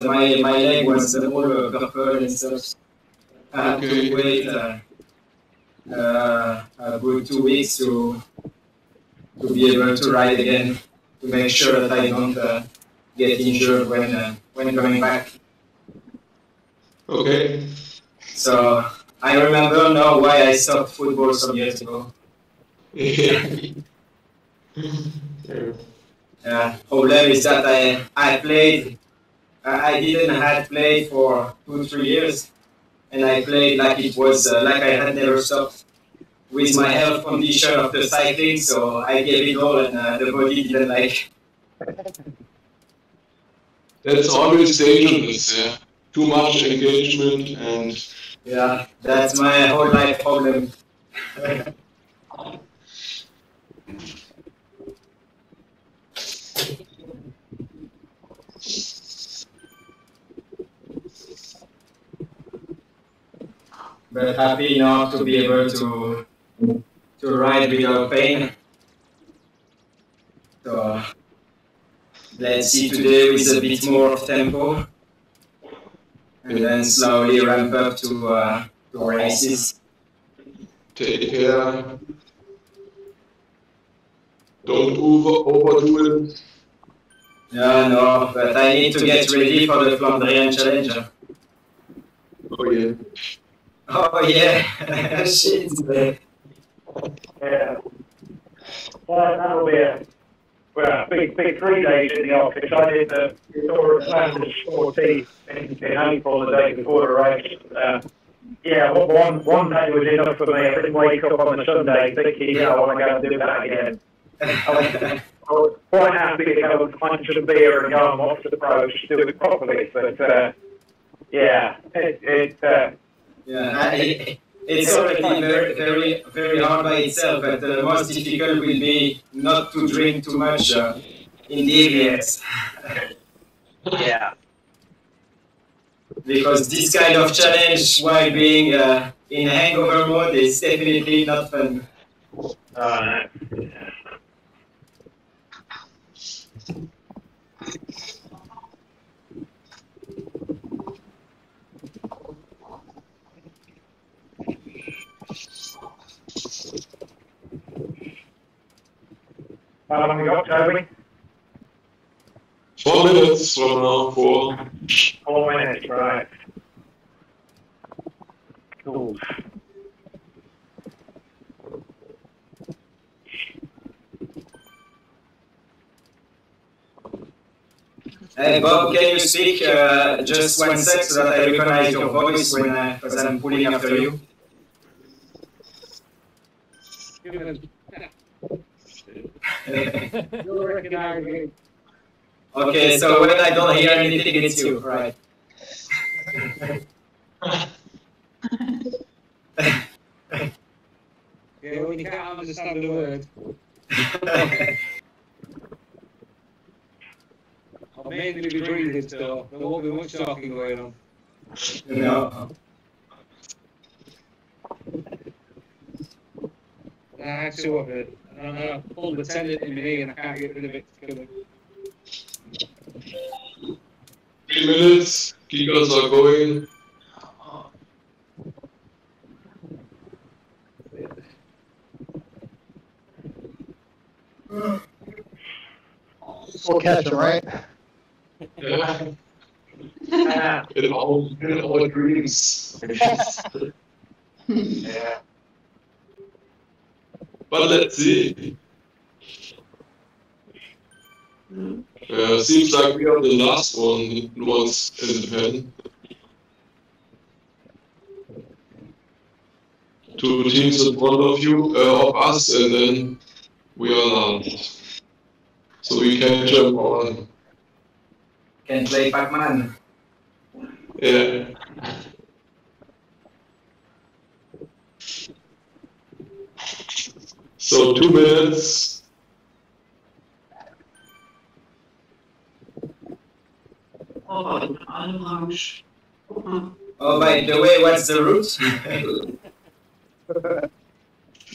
my my leg was all uh, purple and stuff. I had Okay. to wait uh, uh, a good two weeks to to be able to ride again to make sure that I don't uh, get injured when uh, when coming back. Okay. So I remember now why I stopped football some years ago. Yeah. Yeah. Uh, problem is that I I played I didn't had played for two three years, and I played like it was uh, like I had never stopped with my health condition after cycling. So I gave it all, and uh, the body didn't like. That's always dangerous, yeah. Too much engagement and Yeah, that's my whole life problem. but happy enough to be able to to ride without pain. So let's see today with a bit more of tempo, and then slowly ramp up to uh, to races. take care. Don't over overdo it. Yeah, no, but I need to get ready for the Flandrien Challenge. Oh yeah. Oh yeah, shit. Yeah. Well, that'll be a, well, a big, big three days in the office. I did the Tour of Flanders 14 in, in April, the day before the race. Uh, yeah, one, one day was enough for me. I didn't wake up on the Sunday thinking, yeah, I want to go and do that again. I was, quite happy to go and punch some beer and go and watch the pros do it properly. But, uh, yeah, it, it, uh, Yeah, I- it's already very, very, very hard by itself, but the most difficult will be not to drink too much uh, in the evenings. yeah. because this kind of challenge while being uh, in hangover mode is definitely not fun. Uh, How long we got, Toby? Four minutes from now, four. Four minutes, right. Cool. Hey Bob, can you speak uh, just one sec so that I recognize your voice when because I'm pulling after you? You'll recognize me. okay, so when I don't hear anything, it's you, right? Yeah, when you can't understand a word. I'll mainly be breathing, so there won't be much talking going on. no. Nah, it's sort it. I don't know, I pulled the tendon in my knee and I can't get rid of it. Three minutes. Kickers are going. We'll catch him, right? Yeah. Yeah. In all, in all dreams. yeah. But let's see. Uh, seems like we are the last one ones in the pen. Two teams in front of you, uh, of us, and then we are last. So we can jump on. Can play Pac-Man. Yeah. So two minutes. Oh, orange. Oh, by the way, what's the route?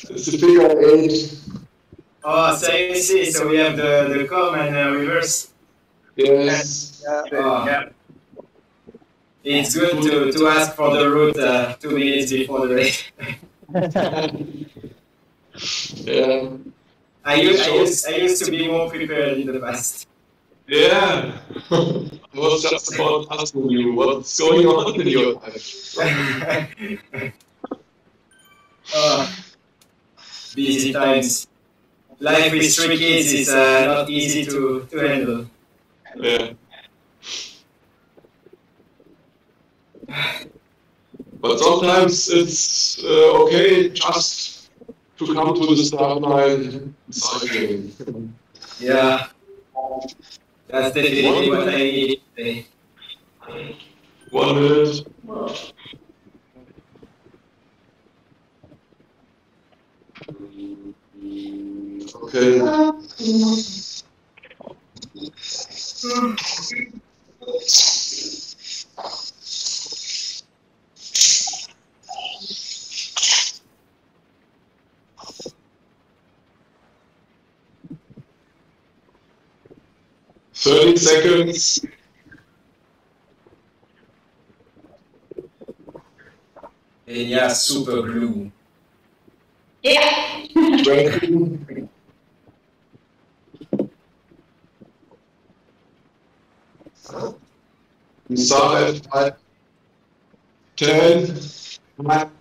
It's a figure eight. oh, seriously, so we have the, the com and uh, reverse. Yes. Oh, Yeah. it's good to, to ask for the route uh, two minutes before the race. Yeah. I used, I, used, I used to be more prepared in the past. Yeah. I was just about asking you what's going on in your life. Uh, busy times. Life with three kids is uh, not easy to, to handle. Yeah. But sometimes it's uh, okay just to come to the start line cycling. Yeah, that's definitely what I need today. One minute. Okay. Mm. Thirty seconds. And yeah, super glue. Yeah. Twenty. Inside five, ten, nine,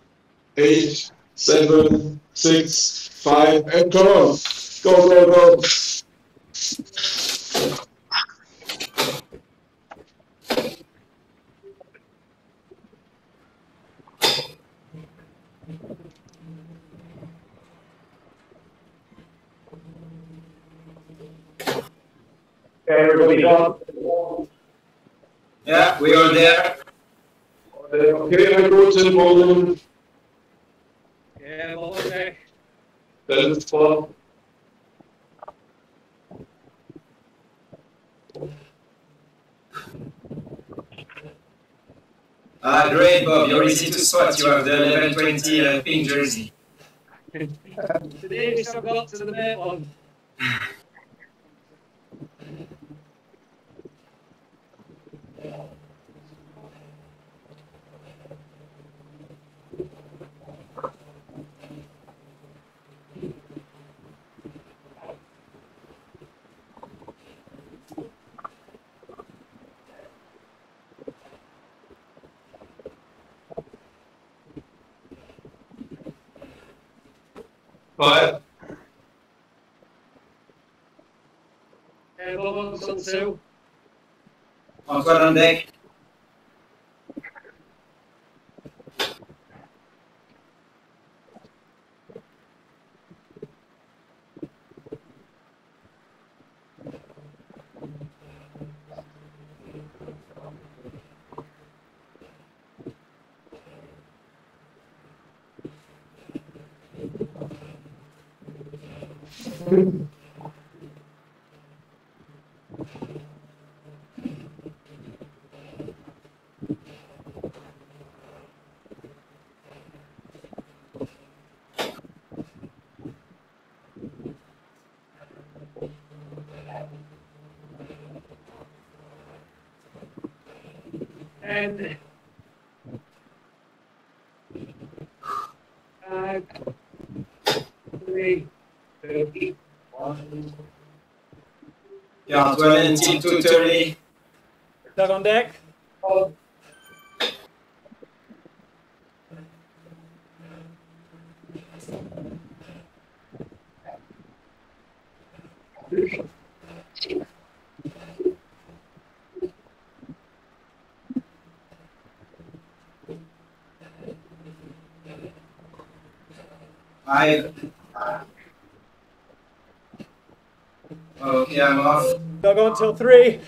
eight, seven, six, five, and come on. Go, go, go. Everybody's on. Yeah, we are there. Okay, I go to the bottom. Yeah, well, okay. Then it's four. Ah, great, Bob. You're easy to spot. You have the 1120 uh, pink jersey. Today we still got to the net one. Five. Yeah, Bob on some two. Antoine on deck. And five, three, two, one. Yeah, Antoine until 230. Doug on deck. Five. Okay, I'm on till three.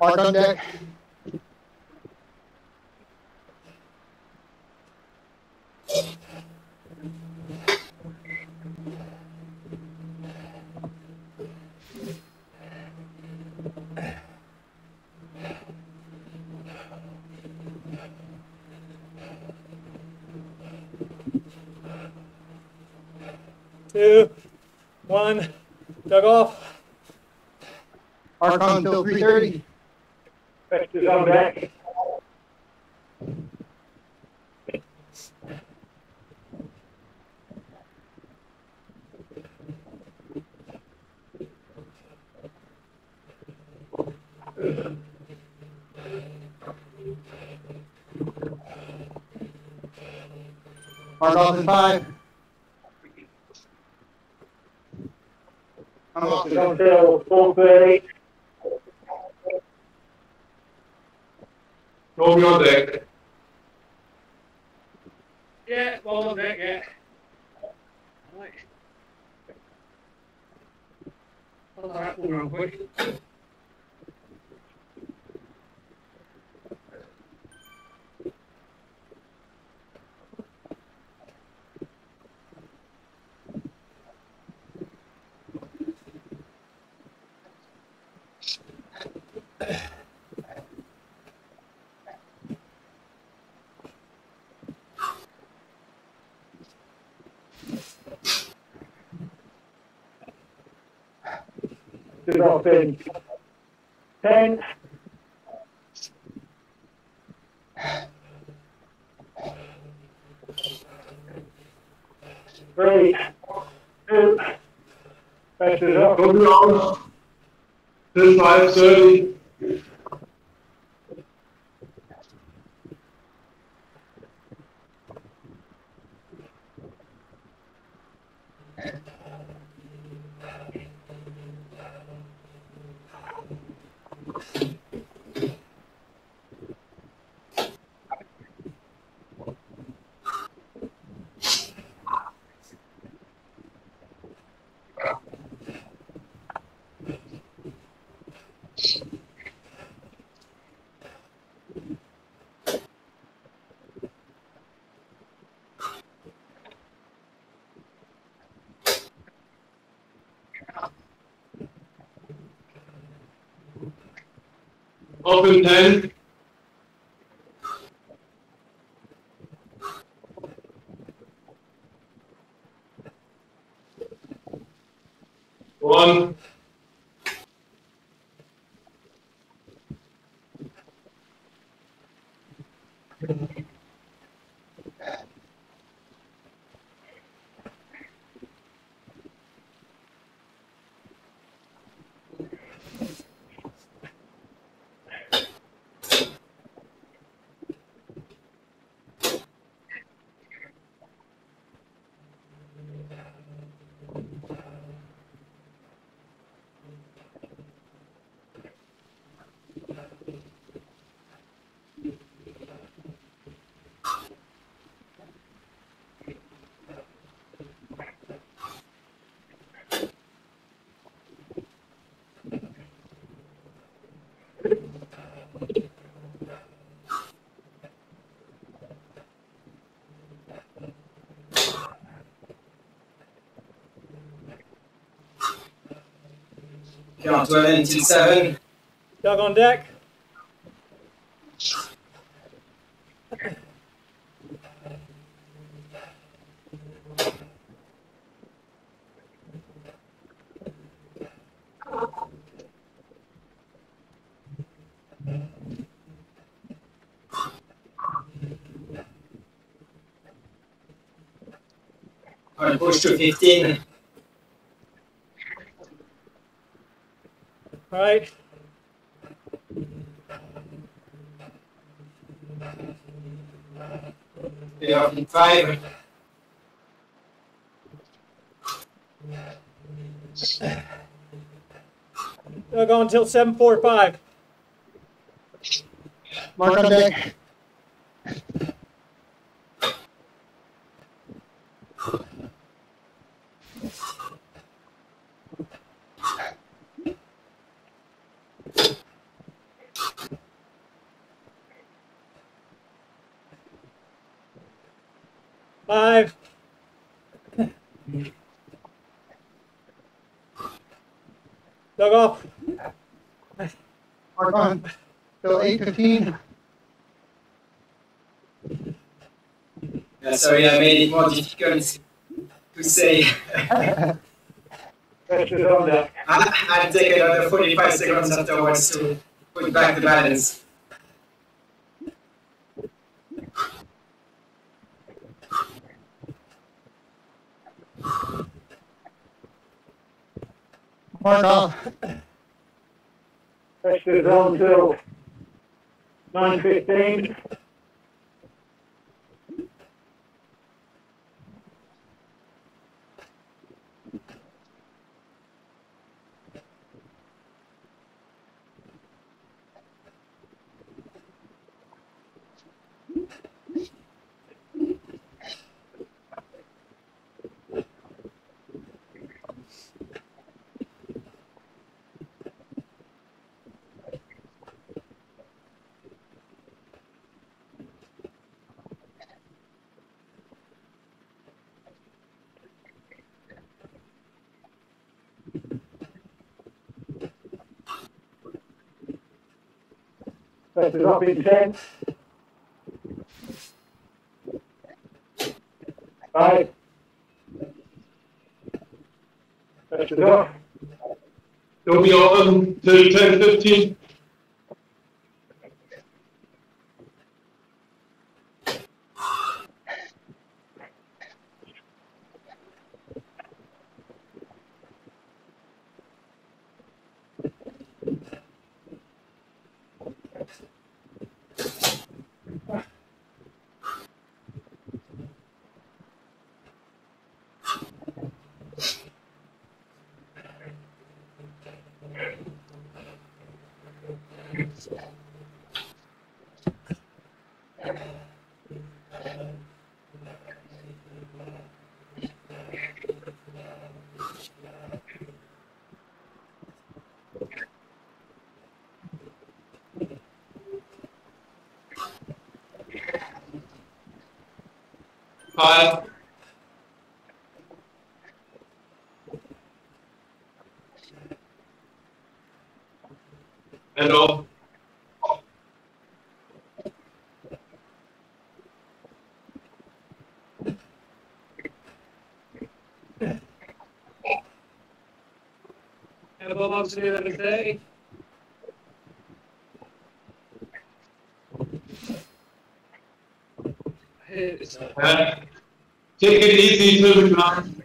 Mark on deck. Two, one. Doug off. Mark on till three thirty. Vector's on deck. Mark off in five. I'm off. Vector's until four thirty. Toby on deck. Yeah, well on deck, yeah. Right. Follow that one real quick. Off ten. Three, two, on. Till five thirty. Up in 12 until 7. Doug on deck. I'll push to 15. Right. Yeah, 5. Doug on till seven four five. Mark on deck. Yeah, sorry, I made it more difficult to say. I, I'll take another 45 seconds afterwards to put back the balance. Mark off. Pressure the two. 9.15 has not been sent. Bye. That's enough. It'll be open till 10.15. Kyle. Hello. Hello. Have a lovely day. Uh, Take it easy till the ground.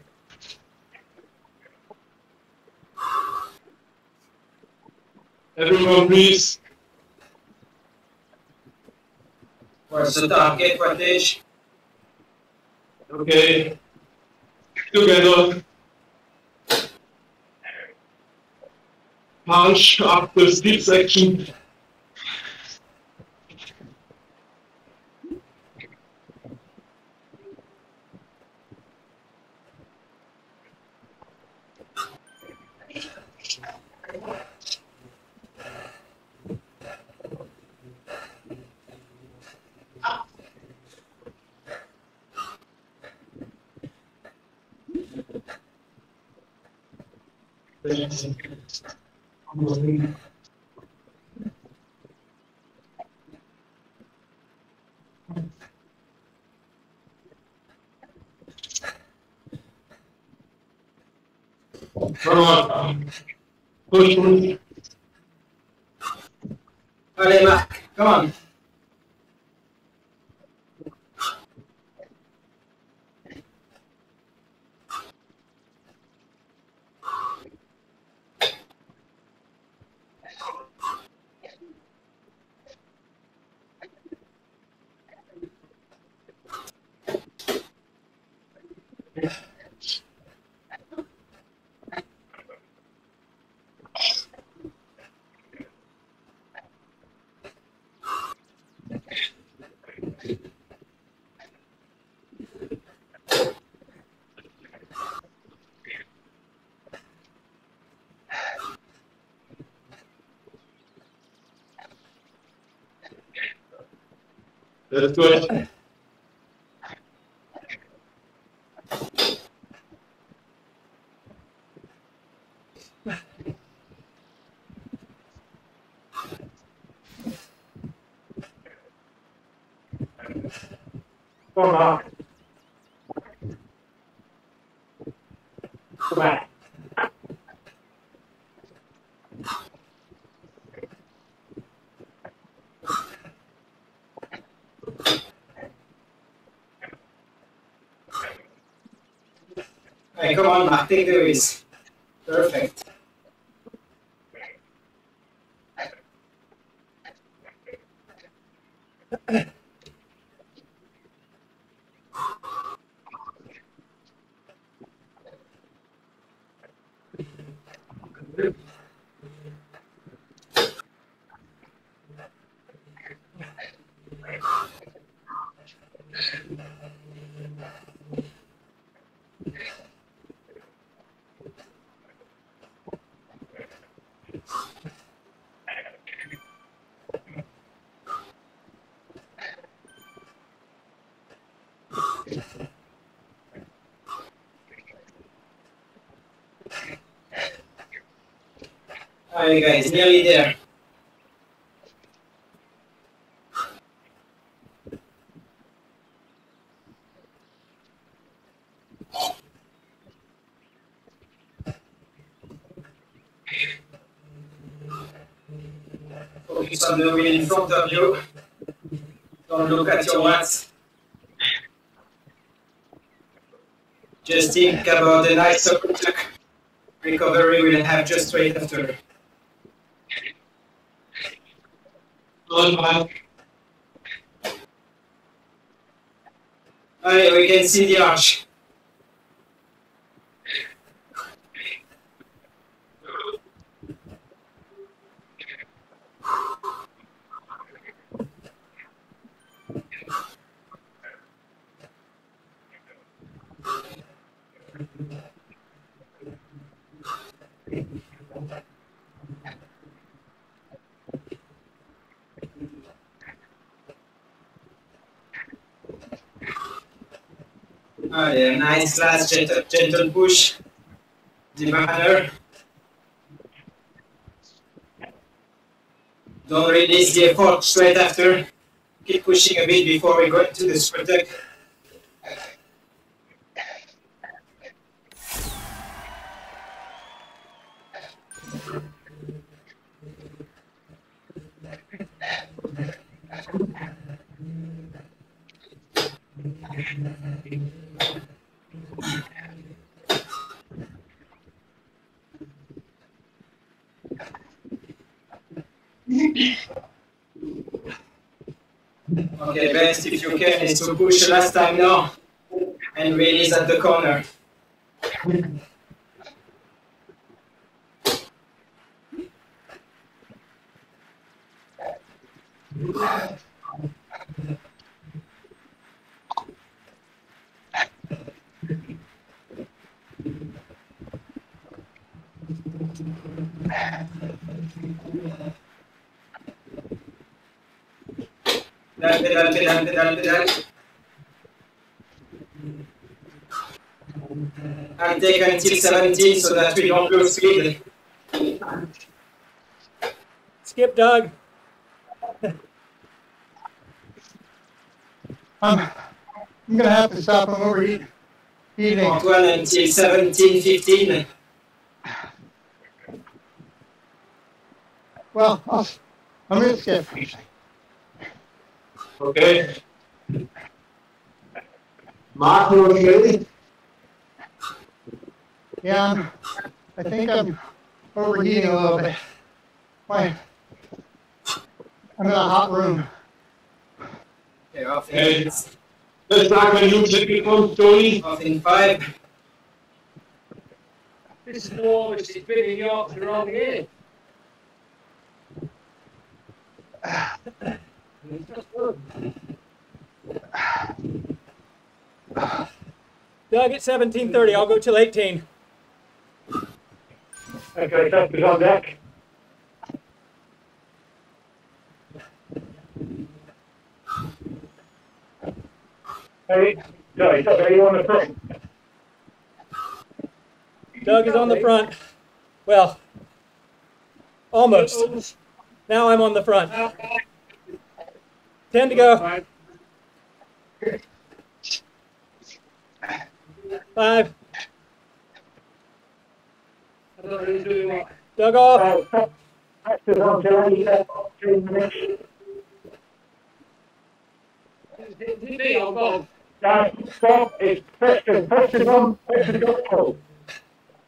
Everyone please. What's the target? Okay. Together. Punch up the sleep section. Come on. Push, push. Allez, Marc, come on. That's good. Come on, Mark. Come on. Mark, take the risk. Perfect. Alright, guys, nearly there. Focus on the wheel in front of you. Don't look at your watts. Just think about the nice recovery we'll have just right after. Alright, we can see the arch. Yeah, nice last gentle, gentle push. The banner. Don't release the effort straight after. Keep pushing a bit before we go into the sprint. Okay, best if you can is to push last time now and release at the corner. And take until 17 so that we don't lose speed. Skip, Doug. I'm, I'm gonna have to stop. I'm overheating. Eating. Antoine until 17, 15. Well, I'll, I'm gonna skip. Okay. Mark, you ready? Yeah, I'm, I think I'm overheating a little bit. My, I'm in a hot room. Okay, off in, Okay. Let's start a new technical, story. off in five. This is more which has been in Yorkshire all year. Doug at 1730. I'll go till 18. Okay, Tucker's on deck. Hey, sorry, Tucker, are you on the front? Doug is on the front. Well, almost. Now I'm on the front. 10 to go. Five. Five. I don't know who's doing what. Doug off. Tucker's on till eight, three minutes. Is it me or Bob? Guys, stop. It's Preston. Preston on. Preston on.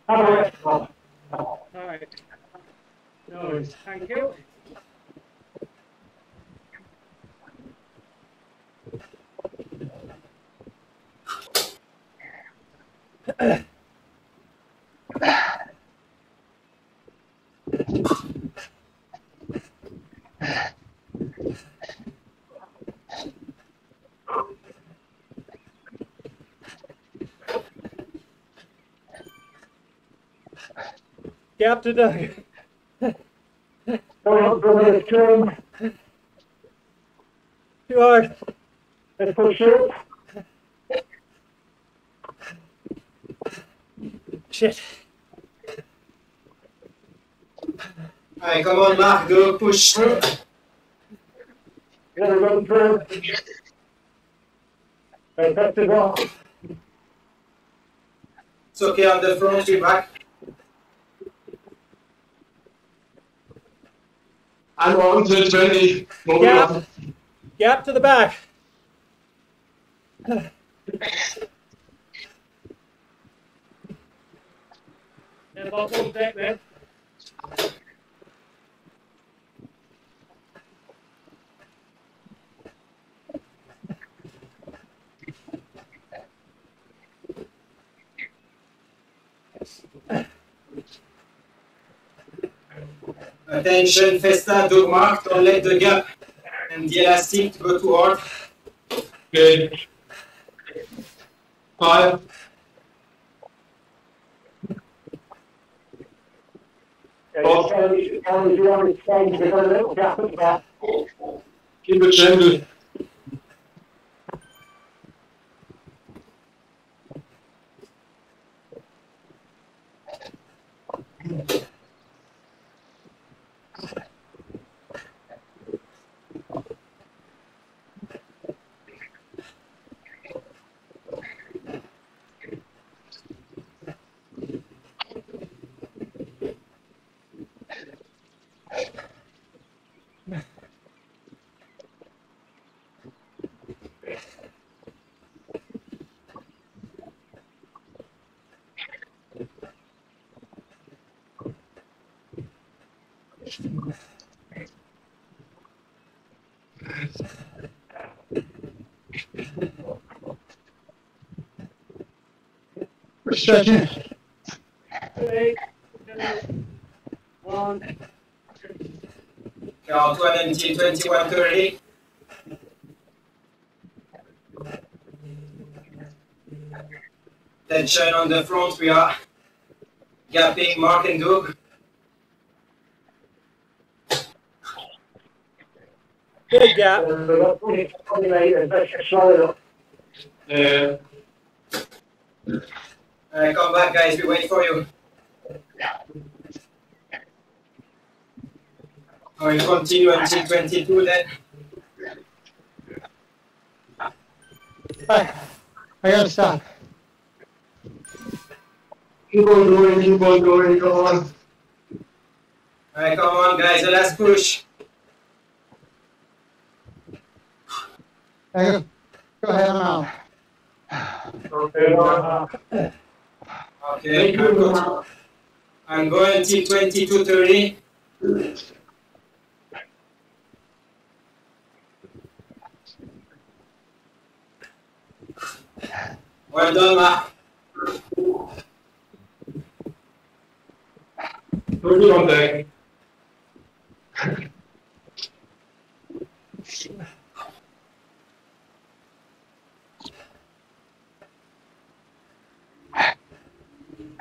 Have a rest. All right. No worries. Thank you. To Doug. Go on, brother. Let's turn. Too hard. Let's push through. Shit. Alright, come on, Mark, go push through. Get a run through. Right, Preston on. It's okay on the front, you back. I'm on to 20. Moving Yeah. on. Gap to the back. And about full deck then. Attention, Festa, Doug Mark, don't let the gap and the elastic go too hard. Okay. Five, Yeah, Kelly, Kelly, you stretching. Three, two, one. Okay, Antoine until 21.30. Tension on the front, we are gapping Mark and Doug. Big gap. And we've got 20, 28, and let's just slow it up. Uh, Alright, come back, guys, we wait for you. I will continue until 22 then. I, I gotta stop. keep on going, keep on going, go on. Alright, come on, guys, the last push. Go, go ahead, I'm out. Okay, Okay, I'm going, I'm going until 22.30. Well done, Mark. Thirty on deck.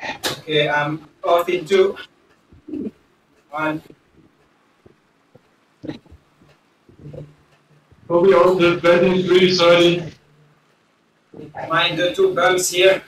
Okay, I'm off in two. One. Copy off the betting three, sorry. Mind the two bumps here.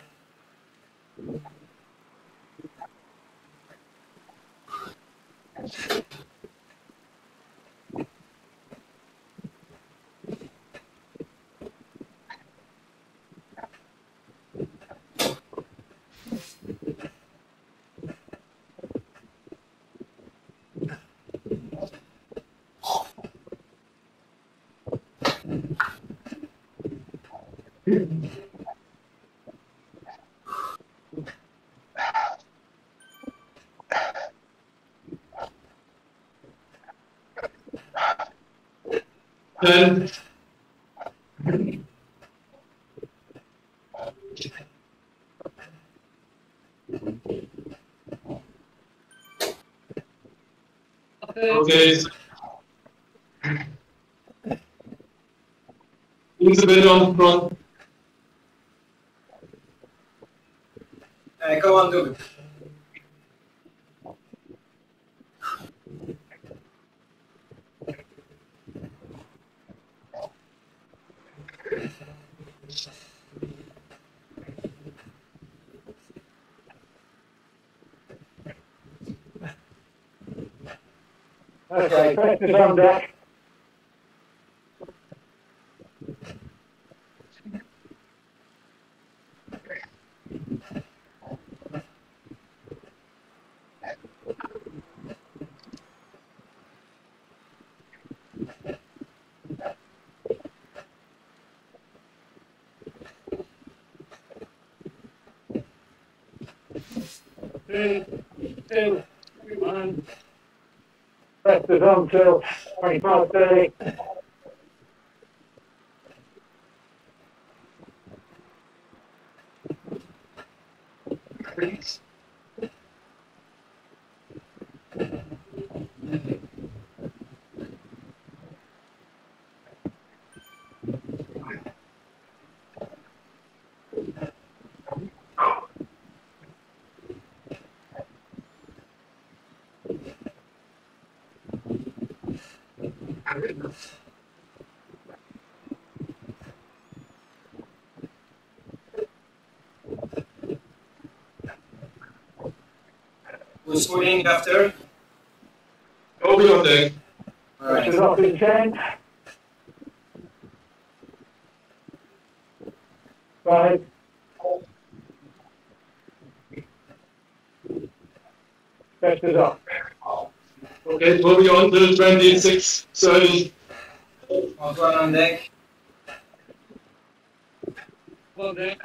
Okay. Okay. Elizabeth on front. Doug. Okay, practice on deck. long-term, this morning after? I'll be on deck. All right. This is Officer Chen. Bye. Best is up. Okay, moving on to I'll go on deck. On deck.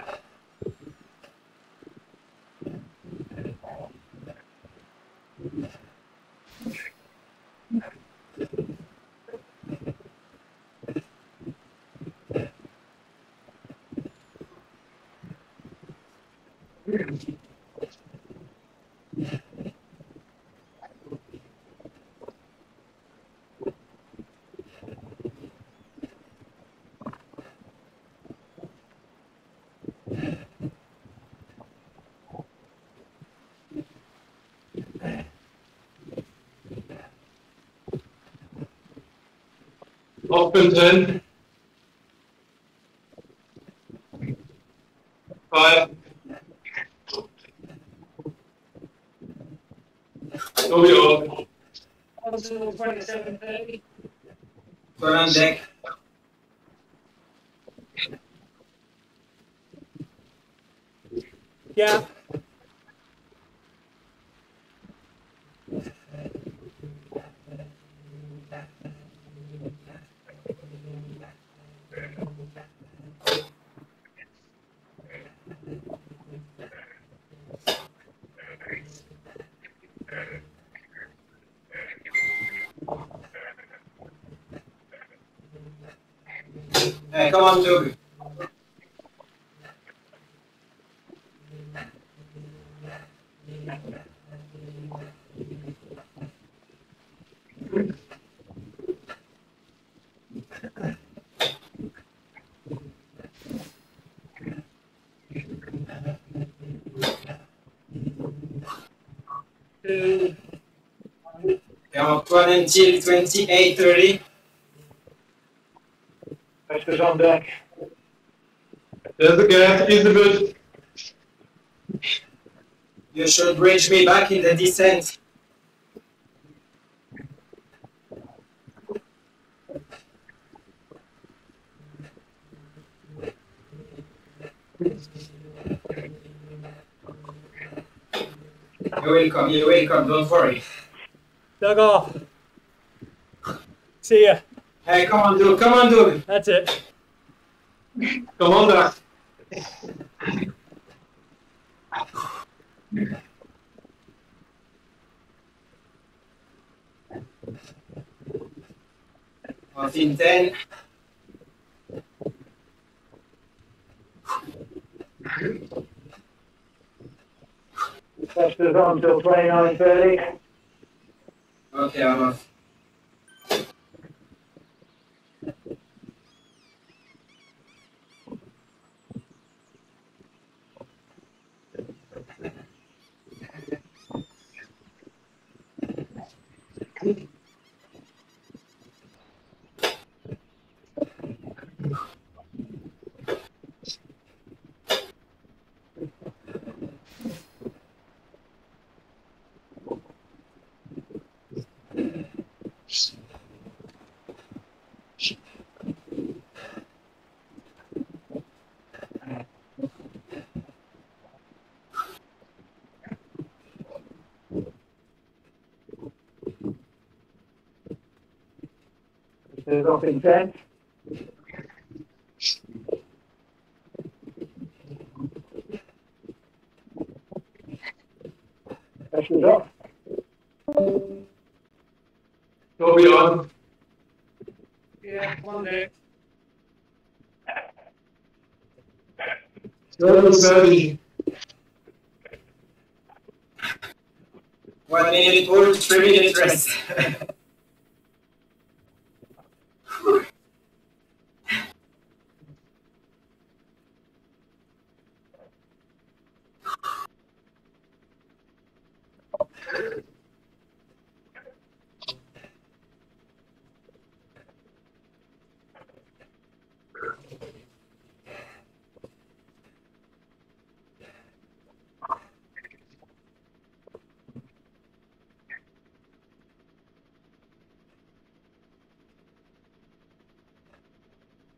Up in 10. Five. Toby on. Also twenty-seven thirty. Antoine Hey, come on, Toby. Come up 20 till 28, 30. I'm back. That's okay, I the. You should reach me back in the descent. You're welcome, you're welcome, don't worry. Doug off. See ya. Hey, come on, dude, come on, dude. That's it. Come on back. Fourteen ten. Test is on until twenty-nine thirty. Okay, I'm off. Test is off in ten. Test is off. Toby on. Yeah, one day. Seven thirty. One minute or three minute rest.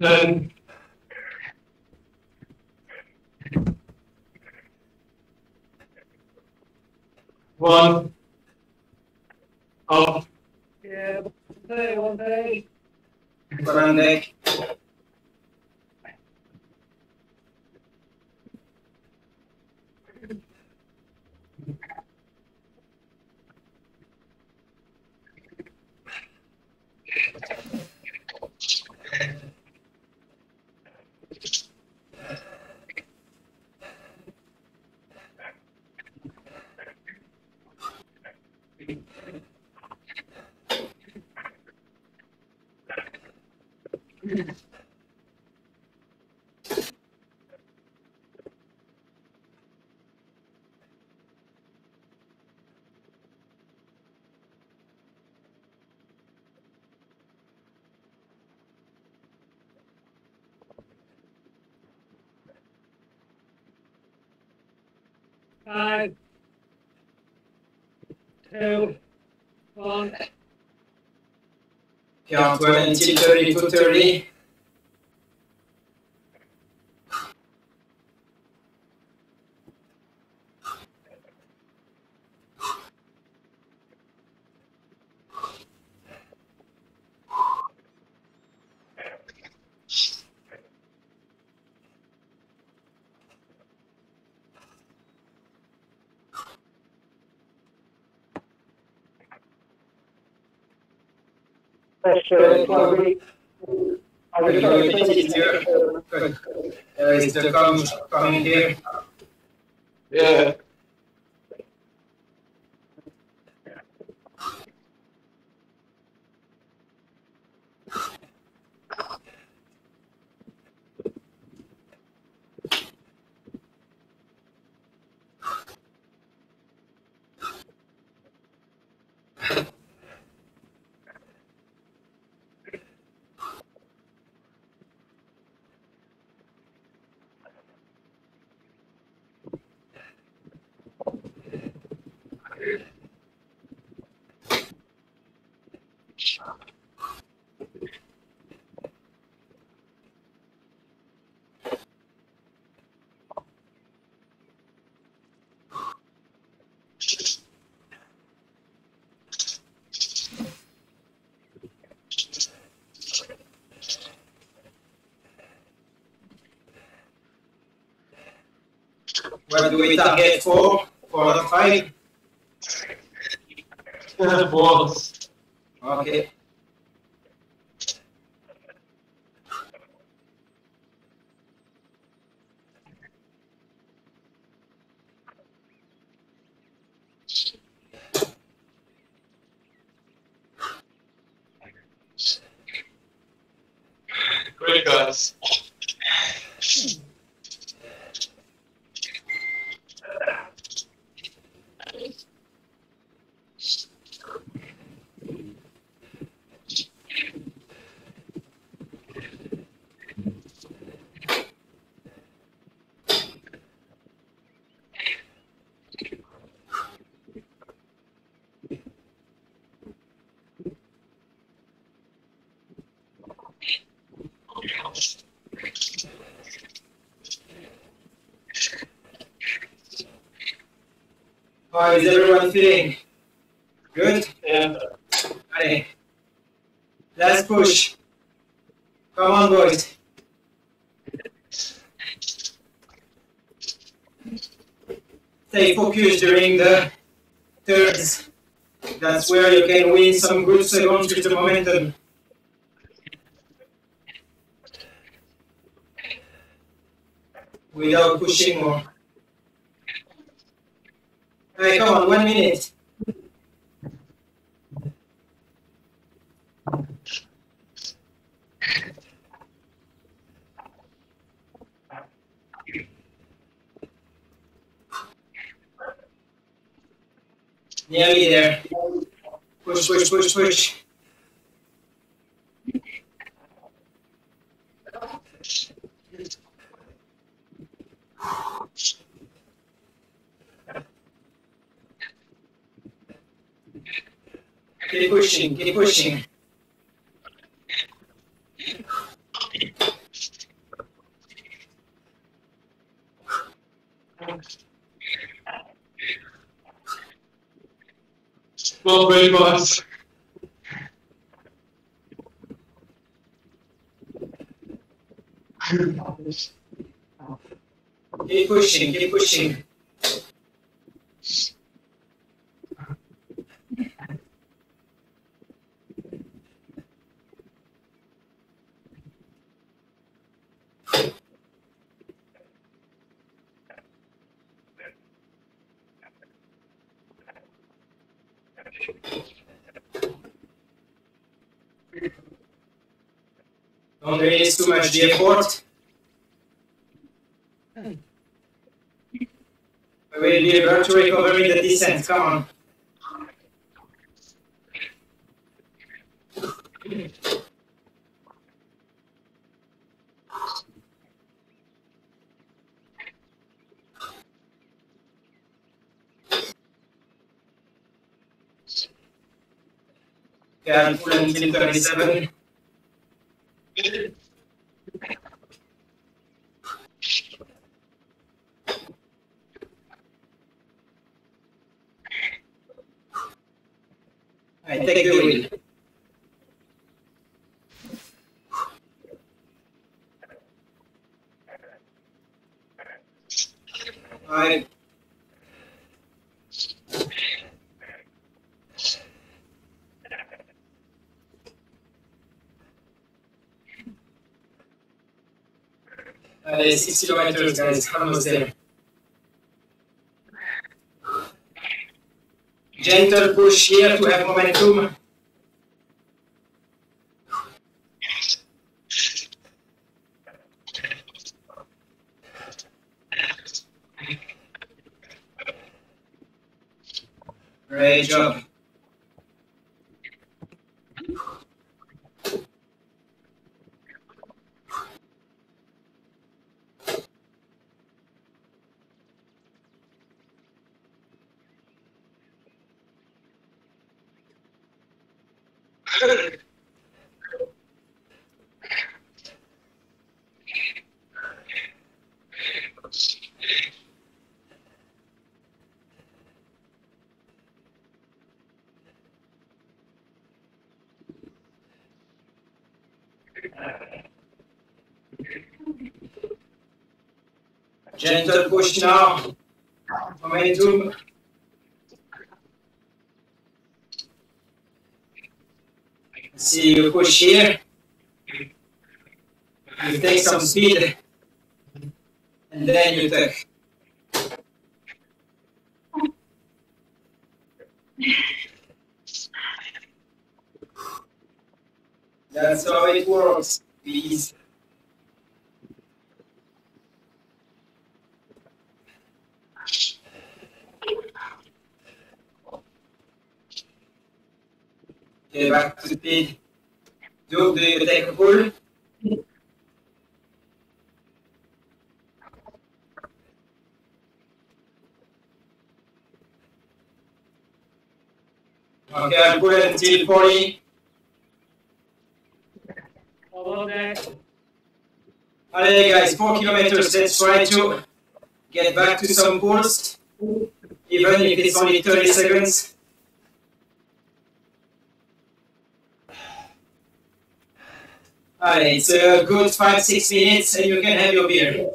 Ten. One. Up. Yeah, one day, one day. One on deck. Five. Two. One. Okay, Antoine, until 30 to 30. Test, uh, Toby. I Good, was good, trying good, to- good. Uh, is the What do we target for? Out of five? Balls. Okay. Great guys. How is everyone feeling? Good? Yeah. Allez. Last push. Come on, boys. Stay focused during the thirds. That's where you can win some good seconds with the momentum. Without pushing more. Hey, come on, one minute. Nearly there. Push, push, push, push. Keep pushing, keep pushing. Keep pushing, keep pushing. Don't too much effort. We will be able to recover in the descent. Come on. Careful until 37. I take the wheel. Five. Allez, uh, 6 kilometers, guys, almost there. Gentle push here to have momentum. Great job. Gentle push now. momentum. See you push here. You take some speed. And then you take. That's how it works. Please. You take a pull? Okay, I'll pull it until 40. Hold. Alright guys, 4 kilometers, let's try to get back to some pulse. Even if it's only 30 seconds. Alright, it's a good 5-6 minutes and you can have your beer.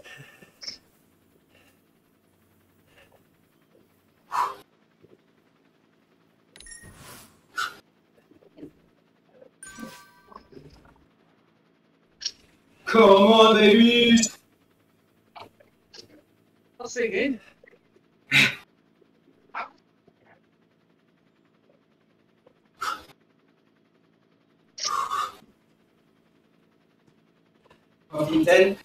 Come on, baby! I'll sing in. Then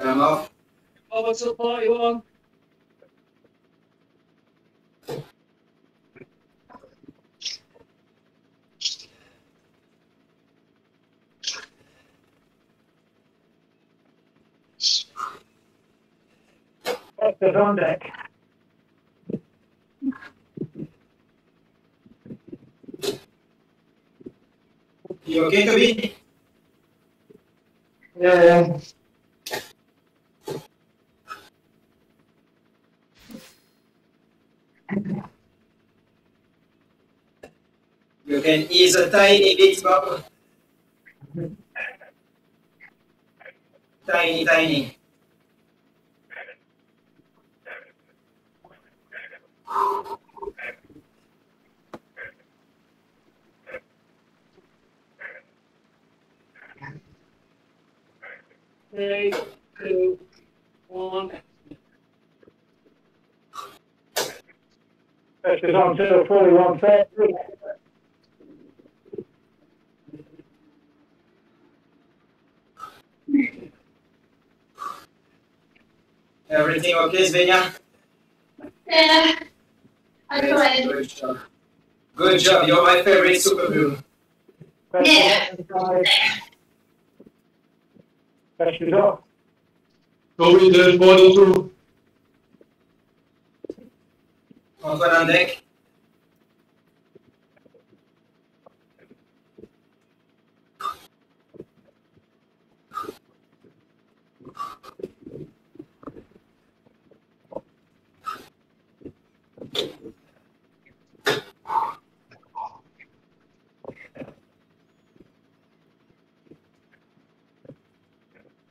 I'm off. Oh, what's the party on? On deck. You okay, Toby? Yeah, yeah. You can ease a tiny bit, Bob. Tiny, tiny. Three, two, one. Vector's on to 41 set. Everything okay, Svenja? Yeah. I tried. Good job. Good job. You're my favorite super blue. Yeah. Fecha o jogo. Toby, 2, 4, 2. Vamos para o deck.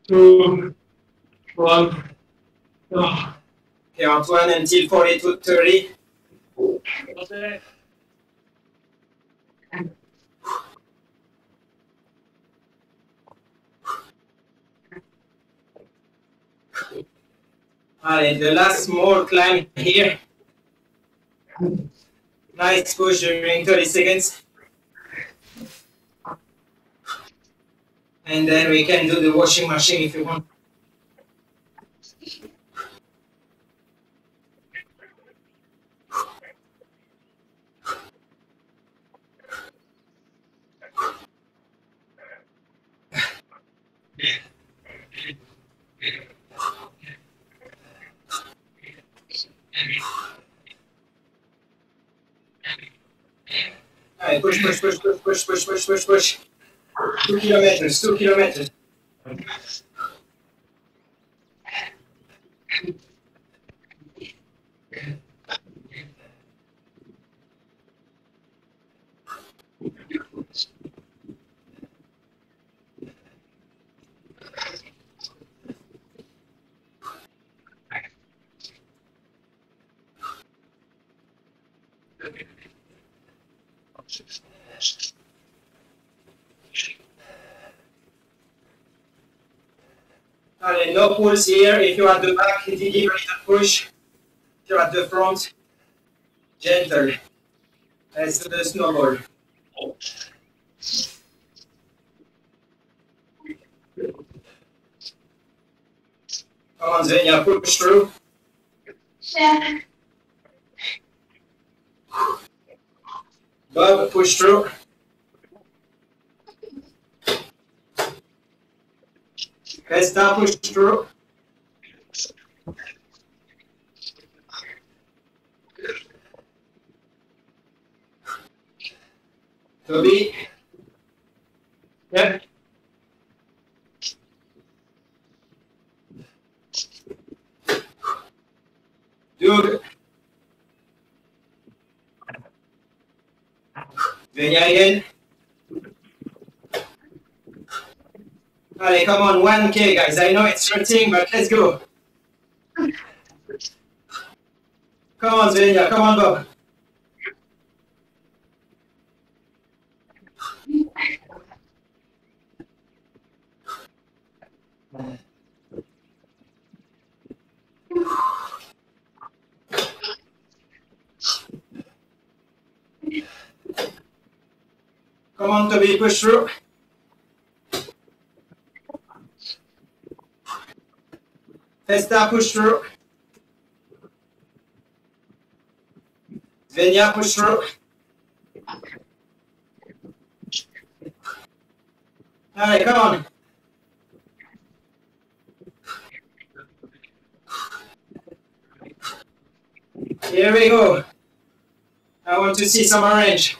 Two. One. Ah, Okay, Antoine until 42 30. That's it. Alright, the last small climb here. Nice push during 30 seconds. And then we can do the washing machine if you want. Push, push, push, push, push, push, push, push, push. Two kilometers, two kilometers. Here. If you're at the back, give a little push. If you're at the front, gentle. Let's do the snowball. Come on, Svenja, push through. Yeah. Bob, push through. Vesta, push through. Toby. Yeah. Dude. Svenja. Allez, come on, 1K, guys. I know it's hurting, but let's go. Come on, Svenja. Come on, Bob. Come on, Toby, push through. Testa, push through. Svenja, push through. Alright, come on. Here we go. I want to see some orange.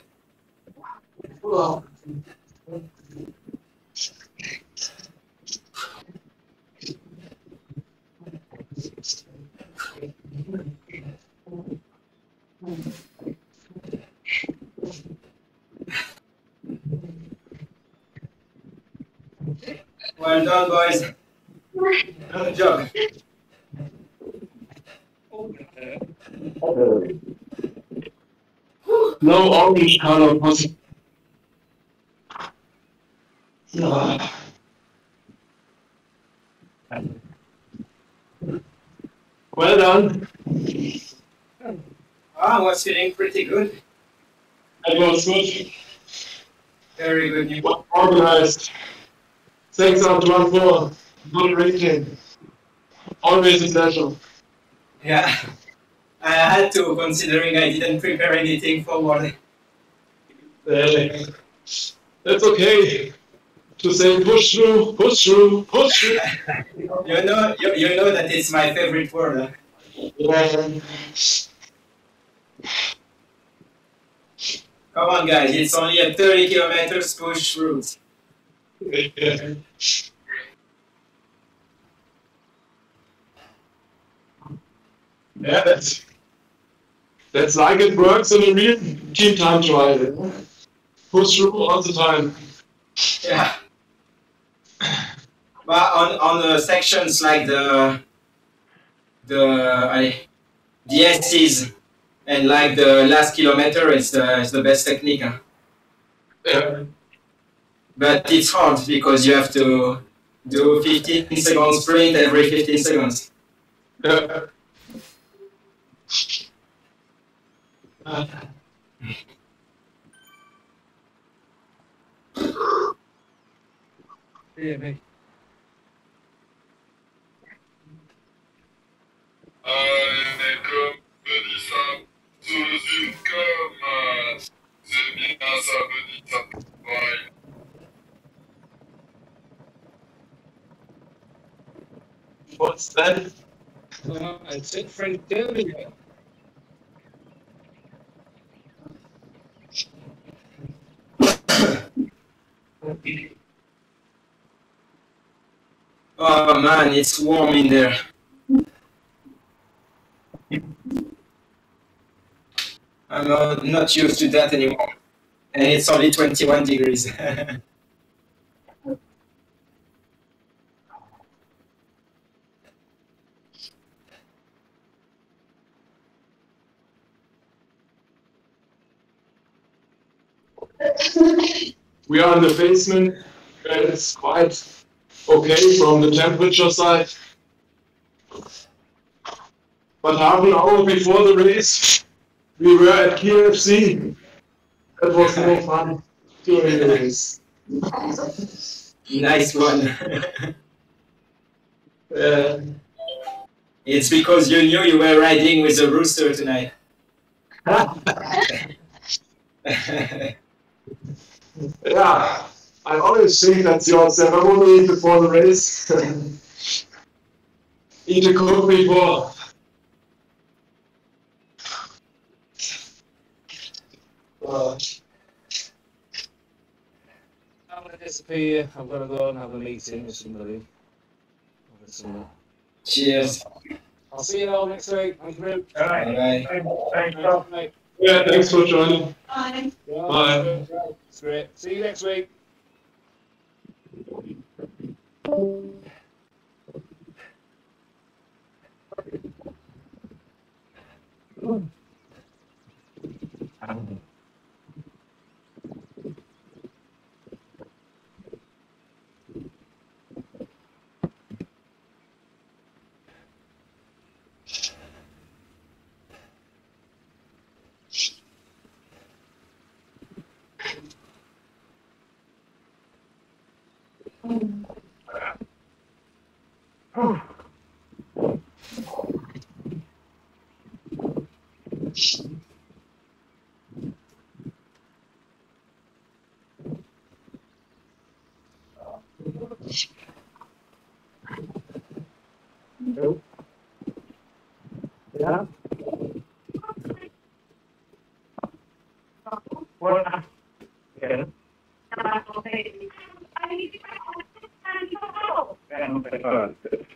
Well done, boys. Good job. No orange color possible. Well done. Ah, was feeling pretty good. That was good. Very good. news. Well organized. Thanks, Antoine, for good rating. Always a pleasure. Yeah. I had to, considering I didn't prepare anything for morning. Uh, That's okay. To say push through, push through, push through. You know, you, you know that it's my favorite word. huh? Yeah. Come on, guys. It's only a 30 kilometers push route. Yeah. Yeah, that's that's like it works in a real team time trial. Push through all the time. Yeah. But on on the sections like the the I, the and like the last kilometer, it's the it's the best technique. huh? Yeah. But it's hard because you have to do 15 seconds sprint every 15 seconds. Yeah. Uh. What's that? Uh, it's in Frank David. Oh man, it's warm in there. I'm not, not used to that anymore. And it's only 21 degrees. we are in the basement. It's quite okay from the temperature side. But half an hour before the race, we were at KFC. That was more fun during the race. Nice one. Uh, it's because you knew you were riding with a rooster tonight. yeah, I always think that's your ceremony before the race. Eat a cook before. Uh, I'm gonna disappear. I'm gonna go and have a meeting with somebody. Cheers. I'll see you all next week. Thank you. All right. Bye. Thanks, thanks, Tom. Mate. Yeah, thanks for joining. Bye. Bye. It's great. See you next week. Um, Yeah. Well, yeah.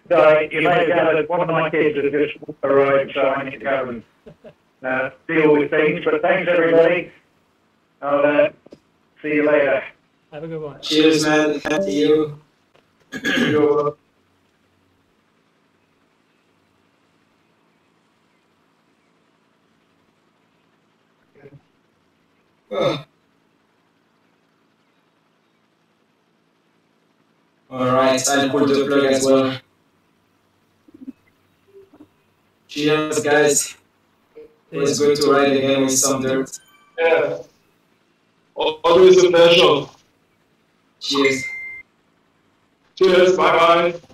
So you may have gathered one of my kids has just arrived, so I need to go and uh, deal with things. But thanks everybody. I'll uh, see you later. Have a good one. Cheers, man. See you. You're- Alright, I'll pull the plug as well. Cheers, guys. It was good to ride again with some dirt. Yeah. Always a pleasure. Cheers. Cheers. Bye bye.